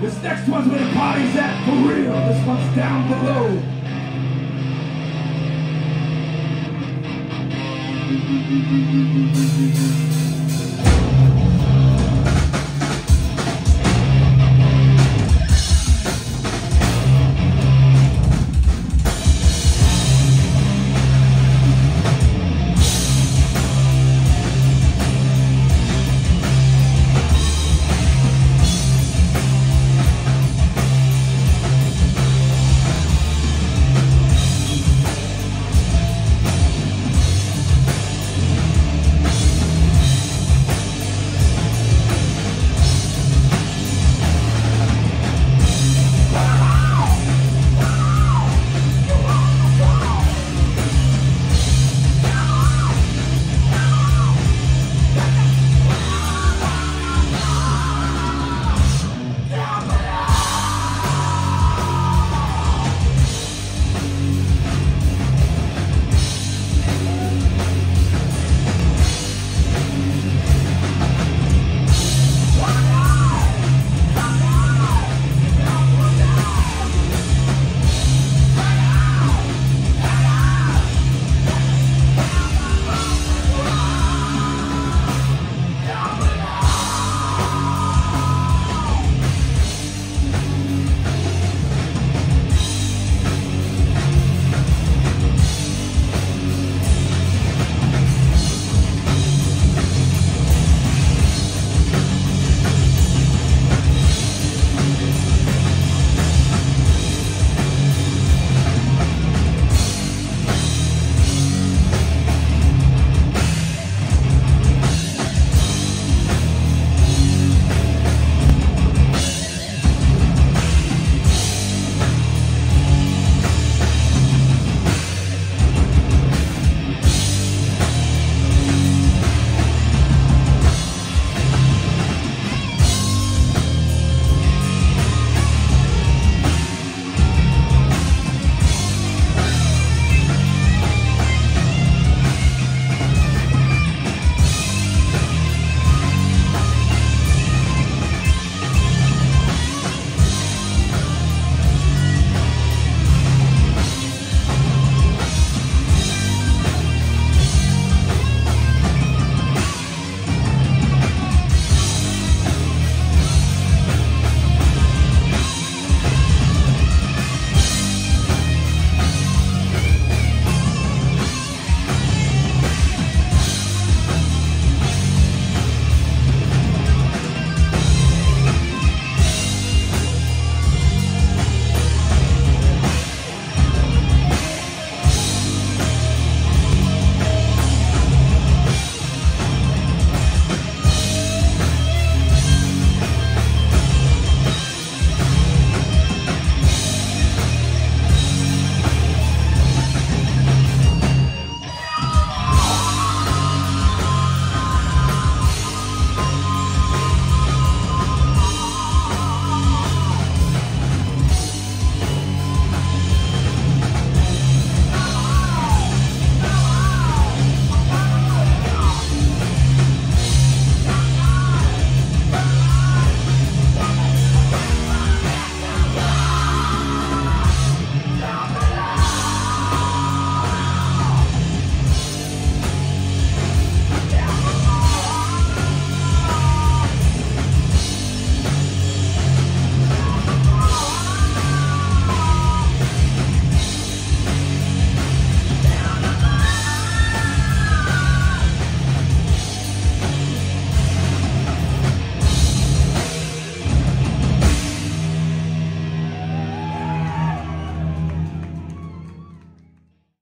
This next one's where the party's at for real. This one's down below.